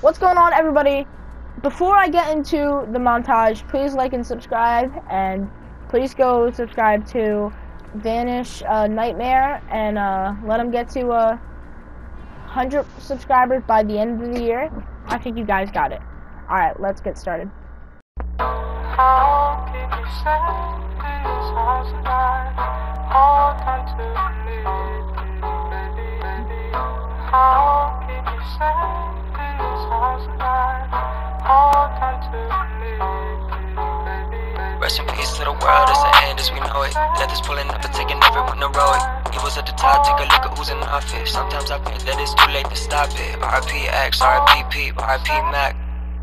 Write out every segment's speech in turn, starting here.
What's going on, everybody? Before I get into the montage, please like and subscribe, and please go subscribe to Vanish uh, Nightmare, and uh, let him get to uh, 100 subscribers by the end of the year. I think you guys got it. Alright, let's get started. Rest in peace to the world, it's the end as we know it. Death is pulling up and taking everyone heroic. Evils at the top, take a look at who's in office. Sometimes I think that it's too late to stop it. RP X, RP Mac.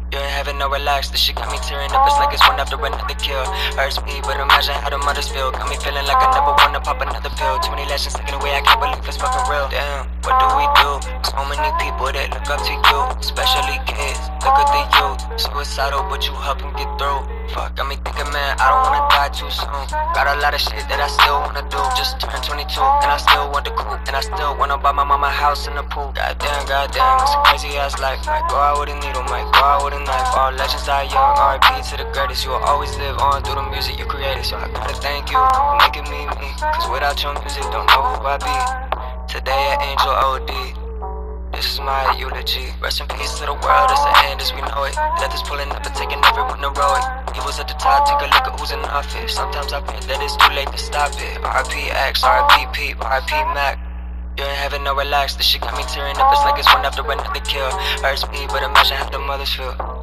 You're in heaven, no relax. This shit got me tearing up. It's like it's one after another kill. Hurts me, but imagine how the mothers feel. Got me feeling like I never wanna pop another pill. Too many lessons taken away, I can't believe it's fucking real. Damn, what do we do? So many people that look up to you, especially kids. Suicidal, but you help them get through. Fuck, got me thinking, man, I don't wanna die too soon. Got a lot of shit that I still wanna do. Just turned 22, and I still want the coupe, and I still wanna buy my mama a house and a pool. Goddamn, goddamn, it's a crazy ass life. Might go out with a needle, might go out with a knife. All legends die young, RP to the greatest. You will always live on through the music you created. So I gotta thank you for making me me. Cause without your music, don't know who I be. Today at Angel OD. This is my eulogy. Rest in peace to the world, it's the end as we know it. Death is pulling up and taking everyone heroic. Evils at the top, take a look at who's in office. Sometimes I think that it's too late to stop it. RP X, RP Peep, RP Mac. You're in heaven, no relax. This shit got me tearing up. It's like it's one after another kill. Hurts me, but imagine how the mothers feel.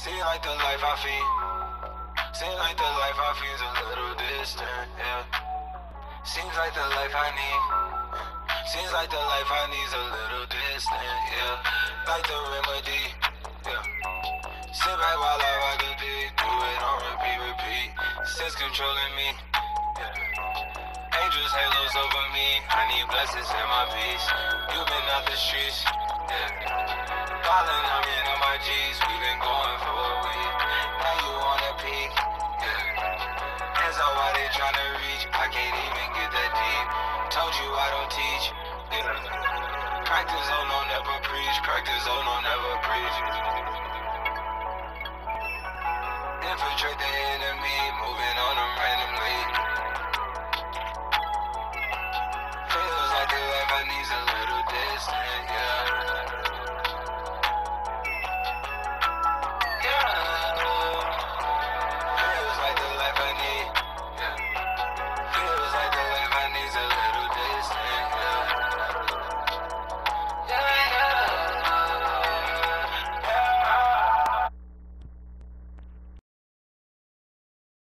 Seem like the life I feed. Seem like the life I feed's a little distant, yeah. Seems like the life I need. Seems like the life I need's a little distant, yeah. Like the remedy, yeah. Sit back while I rock the beat, do it on repeat, repeat. Sense controlling me, yeah. Angels halos over me, I need blessings in my peace. Out the streets, yeah. Falling, I'm in my G's, we been going for a week. Now you wanna peek, yeah. Hands out why they tryna reach, I can't even get that deep. Told you I don't teach, yeah. The zone, don't never preach, the zone, don't never preach. Infiltrate the enemy,